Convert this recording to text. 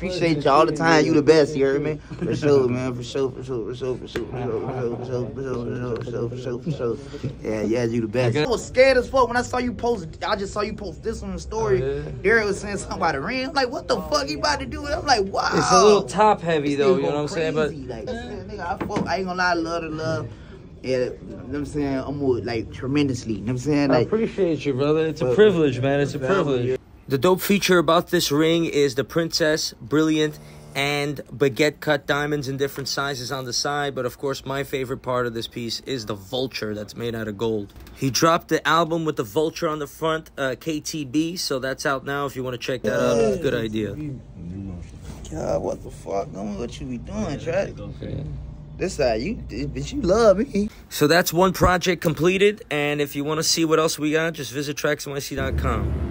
Appreciate you all the time. You the best, you heard me? For sure, man. For sure, for sure, for sure, for sure, for sure, for sure, for sure, for sure, for sure, for sure. Yeah, yeah, you the best. I was scared as fuck when I saw you post. I just saw you post this on the story. Oh. Derek was saying something about the ring. I'm like, what the fuck he about to do? I'm like, wow. It's a little top heavy though, you know what I'm saying? But like, nigga, I, fuck, I ain't gonna lie, I love the love. Yeah, you know what I'm saying? I'm with, like tremendously. You know what I'm saying? I Like, appreciate you, brother. It's a privilege, man. It's a Yeah. privilege. The dope feature about this ring is the princess, brilliant, and baguette cut diamonds in different sizes on the side. But of course, my favorite part of this piece is the vulture that's made out of gold. He dropped the album with the vulture on the front, uh, KTB. So that's out now if you want to check that out. It's a good idea. God, what the fuck? Going what you be doing, Trey? This side, you, bitch, you love me. So that's one project completed. And if you want to see what else we got, just visit traxnyc.com.